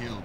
He'll